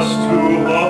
us to